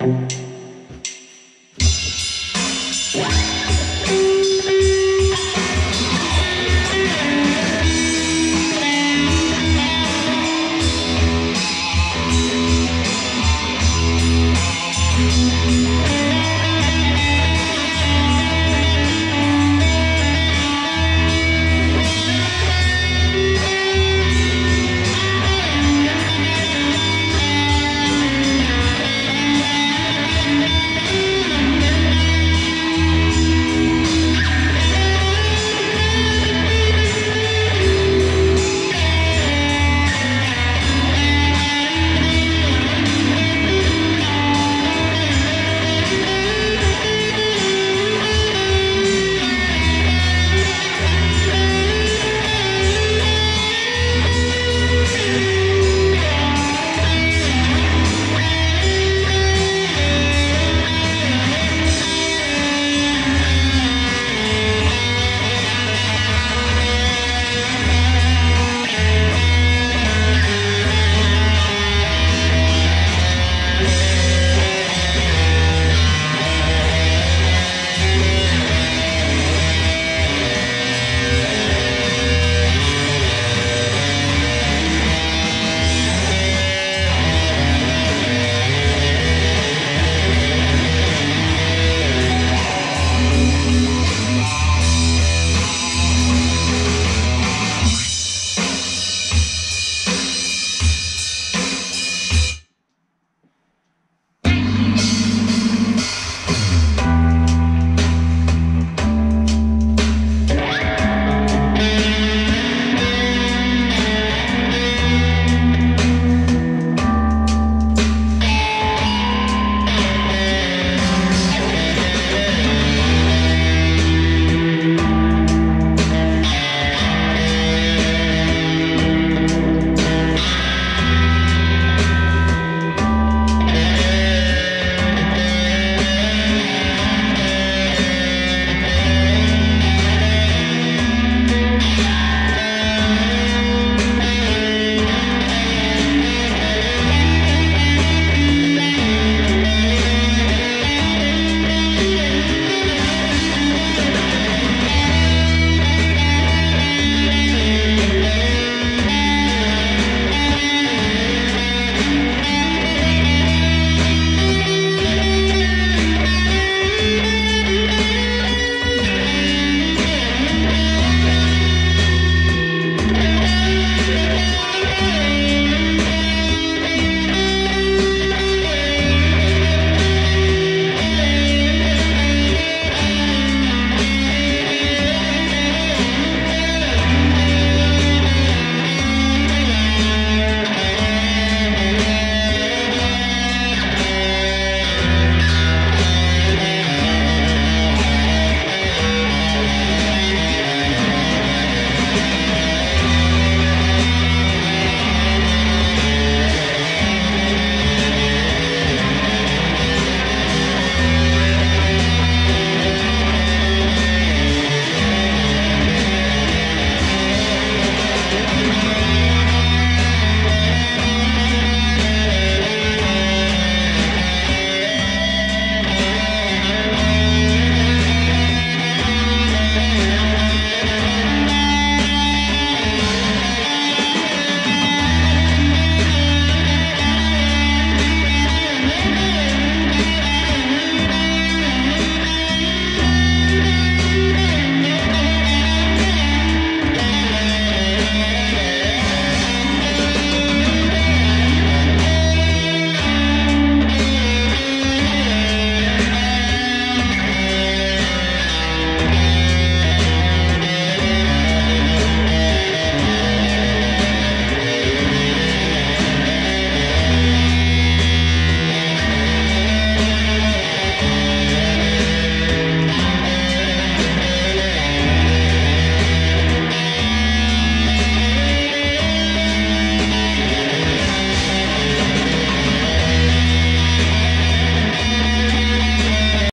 Música